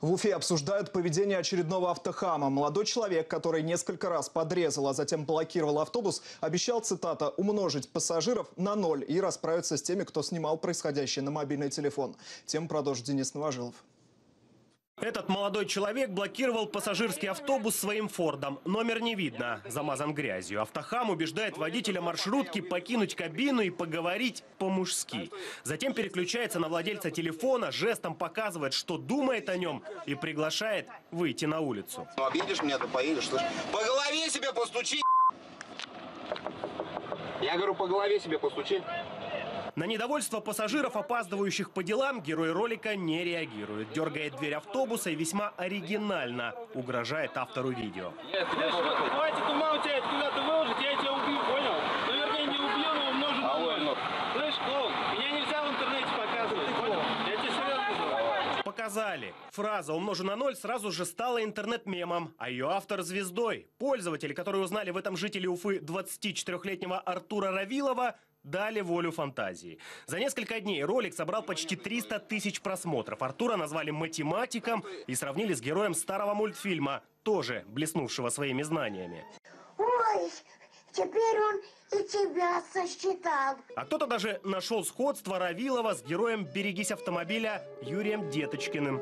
В Уфе обсуждают поведение очередного автохама. Молодой человек, который несколько раз подрезал, а затем блокировал автобус, обещал, цитата, «умножить пассажиров на ноль и расправиться с теми, кто снимал происходящее на мобильный телефон». Тем продолжит Денис Новожилов. Этот молодой человек блокировал пассажирский автобус своим фордом. Номер не видно, замазан грязью. Автохам убеждает водителя маршрутки покинуть кабину и поговорить по-мужски. Затем переключается на владельца телефона, жестом показывает, что думает о нем и приглашает выйти на улицу. Ну, обидишь меня, то поедешь, слышь. По голове себе постучи! Я говорю, по голове себе постучи. На недовольство пассажиров, опаздывающих по делам, герой ролика не реагирует. Дергает дверь автобуса и весьма оригинально угрожает автору видео. Давайте туман у тебя куда-то выложить, я тебя убью, понял? Ну, вернее, не убью, но умножу на. Слышь, клоун, меня нельзя в интернете показывать, понял? Я тебе серьезно говорю. Показали. Фраза «умножу на ноль» сразу же стала интернет-мемом, а ее автор – звездой. Пользователи, которые узнали в этом жителе Уфы 24-летнего Артура Равилова, дали волю фантазии. За несколько дней ролик собрал почти 300 тысяч просмотров. Артура назвали математиком и сравнили с героем старого мультфильма, тоже блеснувшего своими знаниями. Ой, теперь он и тебя сосчитал. А кто-то даже нашел сходство Равилова с героем «Берегись автомобиля» Юрием Деточкиным.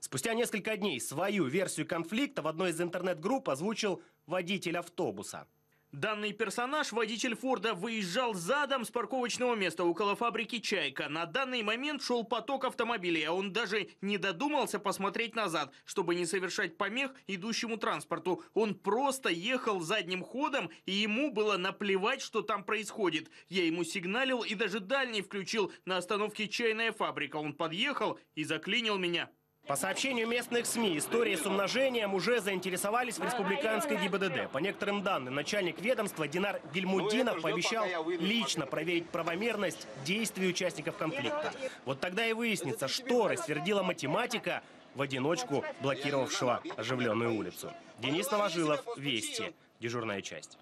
Спустя несколько дней свою версию конфликта в одной из интернет-групп озвучил водитель автобуса. Данный персонаж, водитель Форда, выезжал задом с парковочного места около фабрики «Чайка». На данный момент шел поток автомобилей, а он даже не додумался посмотреть назад, чтобы не совершать помех идущему транспорту. Он просто ехал задним ходом, и ему было наплевать, что там происходит. Я ему сигналил и даже дальний включил на остановке «Чайная фабрика». Он подъехал и заклинил меня. По сообщению местных СМИ, истории с умножением уже заинтересовались в республиканской ГИБДД. По некоторым данным, начальник ведомства Динар Гельмудинов пообещал лично проверить правомерность действий участников конфликта. Вот тогда и выяснится, что рассвердила математика в одиночку блокировавшего оживленную улицу. Денис Новожилов, Вести, дежурная часть.